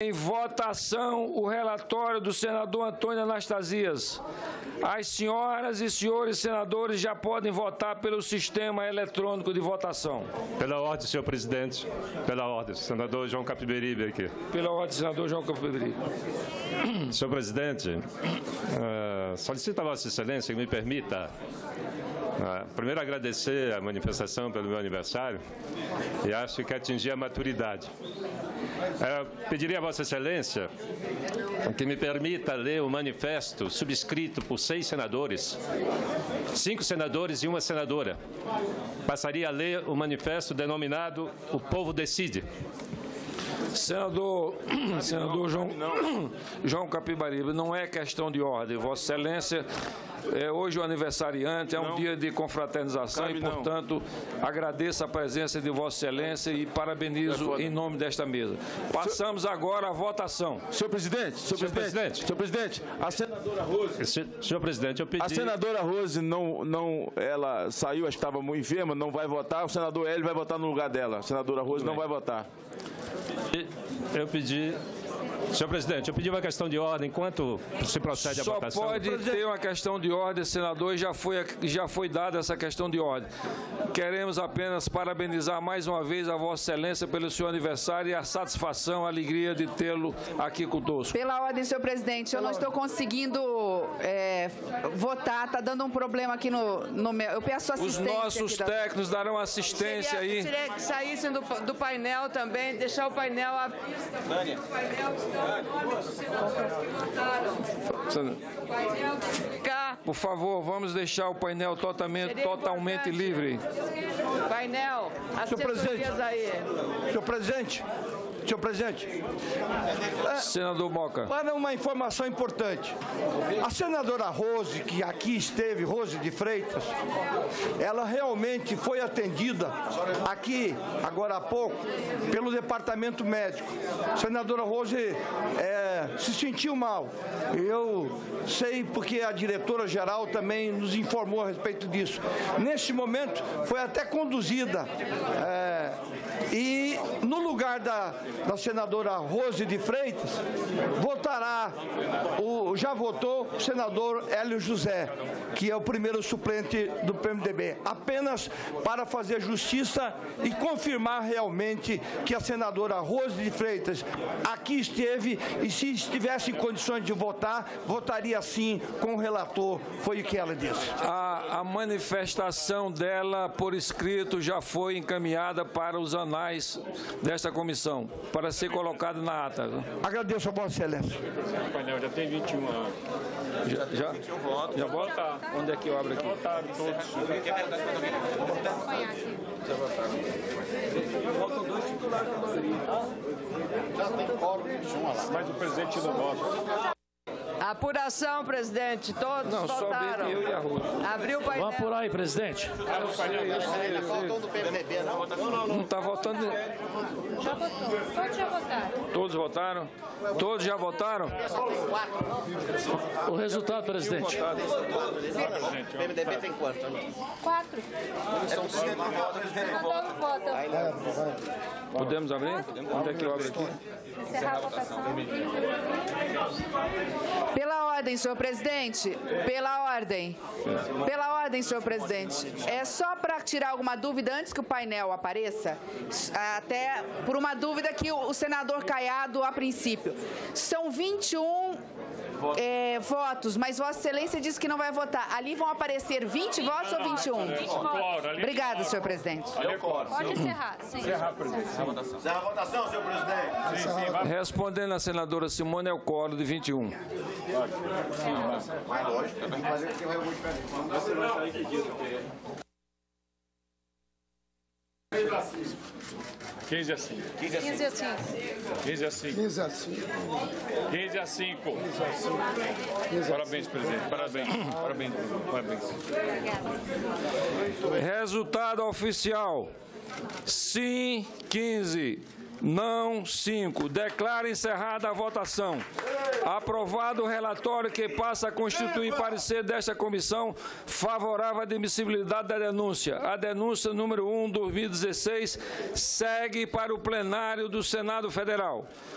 Em votação, o relatório do senador Antônio Anastasias. As senhoras e senhores senadores já podem votar pelo sistema eletrônico de votação. Pela ordem, senhor presidente. Pela ordem. Senador João Capiberibe aqui. Pela ordem, senador João Capiberibe. Senhor presidente, uh, solicito a Vossa Excelência que me permita primeiro agradecer a manifestação pelo meu aniversário e acho que atingi a maturidade. Eu pediria a Vossa Excelência que me permita ler o manifesto subscrito por seis senadores, cinco senadores e uma senadora. Passaria a ler o manifesto denominado O Povo Decide. Senador, senador João, João Capibaribe, não é questão de ordem. Vossa Excelência é hoje o aniversariante, é um não. dia de confraternização Cabe e, portanto, não. agradeço a presença de Vossa Excelência e parabenizo é em nome desta mesa. Passamos senhor, agora à votação. Senhor presidente, senhor, senhor presidente, presidente, senhor presidente, a senadora Rose. Senhor presidente, eu pedi. A senadora Rose não, não, ela saiu, acho que estava muito enferma, não vai votar. O senador Hélio vai votar no lugar dela. A senadora Rose não vai votar. Eu pedi Senhor presidente, eu pedi uma questão de ordem enquanto se procede a Só votação. Só pode ter uma questão de ordem, senador, e já foi, já foi dada essa questão de ordem. Queremos apenas parabenizar mais uma vez a Vossa Excelência pelo seu aniversário e a satisfação, a alegria de tê-lo aqui conosco. Pela ordem, senhor presidente, eu não estou conseguindo é, votar, está dando um problema aqui no, no meu. Eu peço assistência. Os nossos técnicos darão assistência seria, aí. Seria que saíssem do, do painel também, deixar o painel. A... Dânia. O painel painel que dá o senadores que votaram por favor, vamos deixar o painel totalmente, totalmente livre. Painel, as Senhor presidente, aí. Senhor presidente, Senhor presidente. Senador Moca. Para uma informação importante. A senadora Rose, que aqui esteve, Rose de Freitas, ela realmente foi atendida aqui, agora há pouco, pelo departamento médico. A senadora Rose é, se sentiu mal. Eu sei porque a diretora-geral também nos informou a respeito disso. Neste momento, foi até conduzida. É, e no lugar da, da senadora Rose de Freitas, votará, o, já votou o senador Hélio José, que é o primeiro suplente do PMDB, apenas para fazer justiça e confirmar realmente que a senadora Rose de Freitas aqui esteve e se estivesse em condições de votar, votaria sim com o relator, foi o que ela disse. A, a manifestação dela por escrito já foi encaminhada para os anais desta comissão, para ser colocado na ata. Agradeço a Vossa Excelência. O painel já tem 21 anos. Já, já, já vota? Onde é que eu abro aqui? Já votaram todos. Faltam dois titulares da maioria. Já tem quórum, Mas o presidente não vota. Apuração, presidente. Todos não, votaram. Só eu e a. Abriu o painel. Vamos apurar aí, presidente. Ainda faltou do PMDB, não? Não está votando. Já votou. Todos já votaram. Todos votaram? Todos já votaram? O resultado, presidente. O PMDB tem quanto? Quatro. São cinco votos. Votam. Podemos abrir? Onde é que eu abro aqui? Encerrar a votação. Pela ordem, senhor presidente. Pela ordem. Pela ordem, senhor presidente. É só para tirar alguma dúvida antes que o painel apareça, até por uma dúvida que o senador Caiado, a princípio. São 21 é, votos, mas Vossa Excelência disse que não vai votar. Ali vão aparecer 20 votos ou 21? 20 votos. Obrigada, senhor presidente. Pode encerrar, sim. Encerrar, presidente. A votação, senhor presidente. Respondendo a senadora Simone, é o coro de 21. Mas lógico, tem que fazer que vai muito 15 a 5. 15 a 5. 15 a 5. 15 a 5. 15 a 5. Parabéns, presidente. Parabéns. Parabéns. Parabéns. Resultado oficial. Sim, 15. Não, 5. Declara encerrada a votação. Aprovado o relatório que passa a constituir parecer desta comissão favorável à admissibilidade da denúncia. A denúncia número 1, 2016, segue para o plenário do Senado Federal.